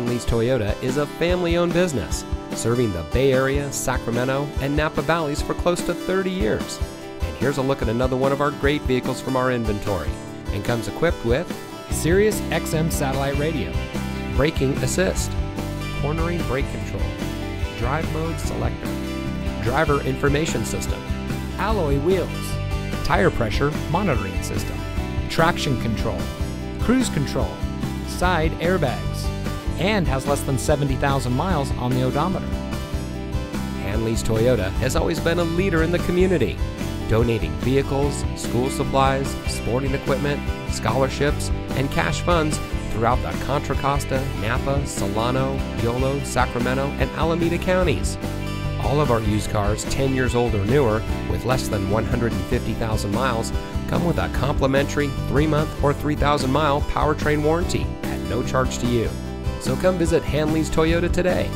Hanlees Toyota is a family owned business, serving the Bay Area, Sacramento, and Napa Valleys for close to 30 years. And here's a look at another one of our great vehicles from our inventory and comes equipped with Sirius XM satellite radio, braking assist, cornering brake control, drive mode selector, driver information system, alloy wheels, tire pressure monitoring system, traction control, cruise control, side airbags, and has less than 70,000 miles on the odometer. Hanlees Toyota has always been a leader in the community, donating vehicles, school supplies, sporting equipment, scholarships, and cash funds throughout the Contra Costa, Napa, Solano, Yolo, Sacramento, and Alameda counties. All of our used cars 10 years old or newer with less than 150,000 miles come with a complimentary 3 month or 3,000 mile powertrain warranty at no charge to you. So come visit Hanlees Toyota today